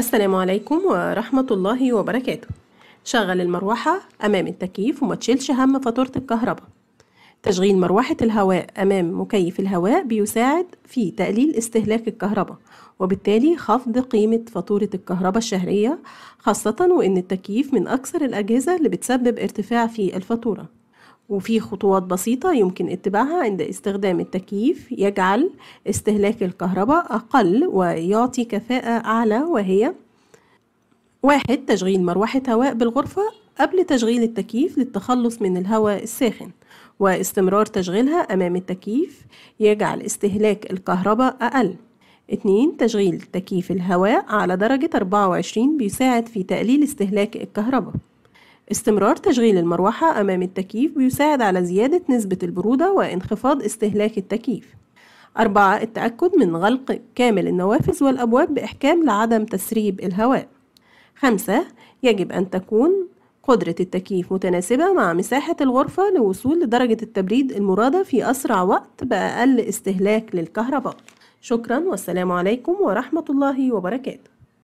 السلام عليكم ورحمة الله وبركاته. شغل المروحة أمام التكييف وما تشيلش هم فاتورة الكهرباء. تشغيل مروحة الهواء أمام مكيف الهواء بيساعد في تقليل استهلاك الكهرباء وبالتالي خفض قيمة فاتورة الكهرباء الشهرية خاصة وإن التكييف من أكثر الأجهزة اللي بتسبب ارتفاع في الفاتورة. وفي خطوات بسيطة يمكن اتباعها عند استخدام التكييف يجعل استهلاك الكهرباء أقل ويعطي كفاءة أعلى وهي واحد تشغيل مروحة هواء بالغرفة قبل تشغيل التكييف للتخلص من الهواء الساخن واستمرار تشغيلها أمام التكييف يجعل استهلاك الكهرباء أقل. اتنين تشغيل تكييف الهواء على درجة 24 بيساعد في تقليل استهلاك الكهرباء. استمرار تشغيل المروحة أمام التكييف بيساعد على زيادة نسبة البرودة وإنخفاض استهلاك التكييف. أربعة التأكد من غلق كامل النوافذ والأبواب بإحكام لعدم تسريب الهواء. خمسة يجب أن تكون قدرة التكييف متناسبة مع مساحة الغرفة للوصول لدرجة التبريد المرادة في أسرع وقت بأقل استهلاك للكهرباء. شكرا والسلام عليكم ورحمة الله وبركاته.